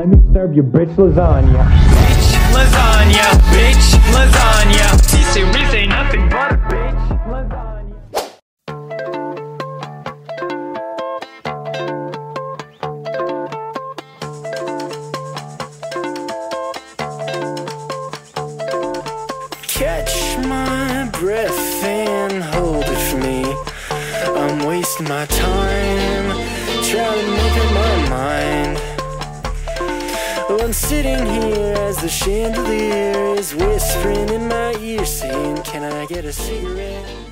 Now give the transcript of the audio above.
let me serve you bitch lasagna. Bitch lasagna, bitch lasagna. T-Series ain't nothing but a bitch lasagna. Catch my breath and hold it for me. I'm wasting my time Oh, I'm sitting here as the chandelier is whispering in my ear, saying, Can I get a cigarette?